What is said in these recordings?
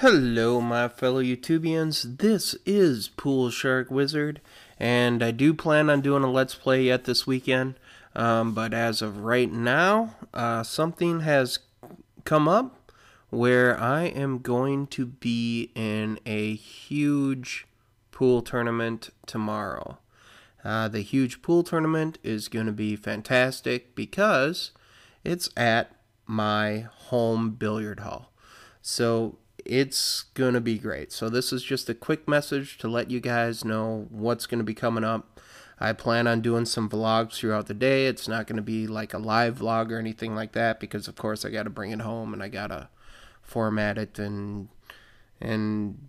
Hello, my fellow YouTubians. This is Pool Shark Wizard, and I do plan on doing a Let's Play yet this weekend. Um, but as of right now, uh, something has come up where I am going to be in a huge pool tournament tomorrow. Uh, the huge pool tournament is going to be fantastic because it's at my home billiard hall. So it's going to be great. So, this is just a quick message to let you guys know what's going to be coming up. I plan on doing some vlogs throughout the day. It's not going to be like a live vlog or anything like that because, of course, I got to bring it home and I got to format it and and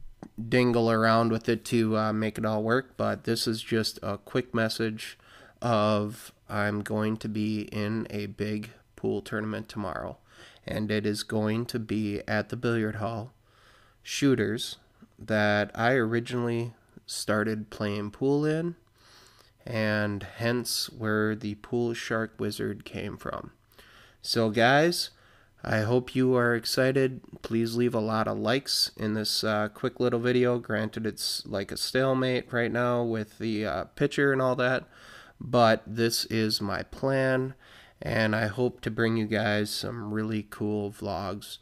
dingle around with it to uh, make it all work. But this is just a quick message of I'm going to be in a big pool tournament tomorrow, and it is going to be at the billiard hall Shooters that I originally started playing pool in, and hence where the Pool Shark Wizard came from. So, guys, I hope you are excited. Please leave a lot of likes in this uh, quick little video. Granted, it's like a stalemate right now with the uh, and all that, but this is my plan, and I hope to bring you guys some really cool vlogs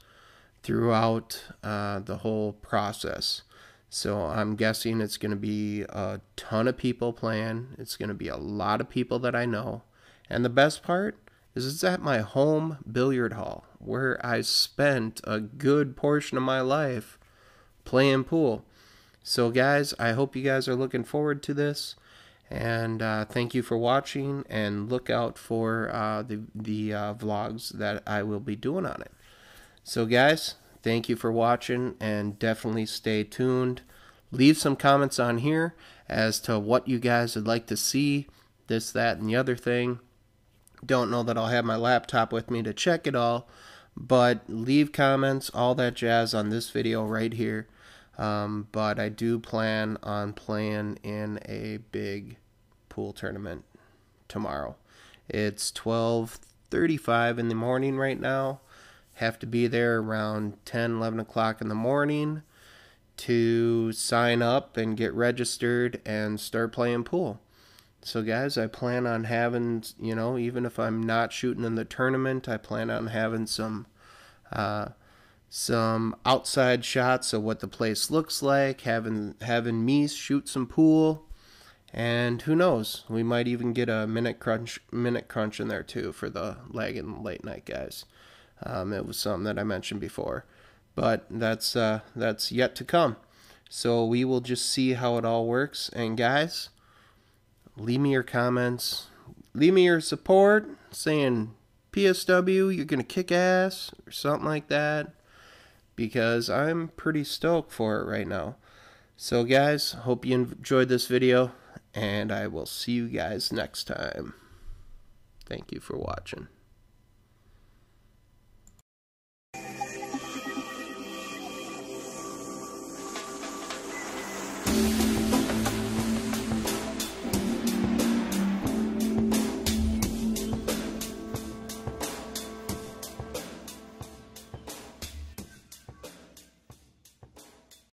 throughout uh, the whole process. So I'm guessing it's going to be a ton of people playing. It's going to be a lot of people that I know. And the best part is it's at my home billiard hall where I spent a good portion of my life playing pool. So, guys, I hope you guys are looking forward to this. And uh, thank you for watching. And look out for uh, the, the uh, vlogs that I will be doing on it. So, guys, thank you for watching and definitely stay tuned. Leave some comments on here as to what you guys would like to see, this, that, and the other thing. Don't know that I'll have my laptop with me to check it all, but leave comments, all that jazz on this video right here. Um, but I do plan on playing in a big pool tournament tomorrow. It's 12:35 in the morning right now have to be there around 10, 11 o'clock in the morning to sign up and get registered and start playing pool. So, guys, I plan on having, you know, even if I'm not shooting in the tournament, I plan on having some. Uh, some outside shots of what the place looks like, having having me shoot some pool, and who knows, we might even get a minute crunch minute crunch in there too for the and late night guys. Um, it was something that I mentioned before, but that's uh, that's yet to come. So we will just see how it all works. And guys, leave me your comments, leave me your support, saying PSW, you're gonna kick ass or something like that, because I'm pretty stoked for it right now. So guys, hope you enjoyed this video, and I will see you guys next time. Thank you for watching.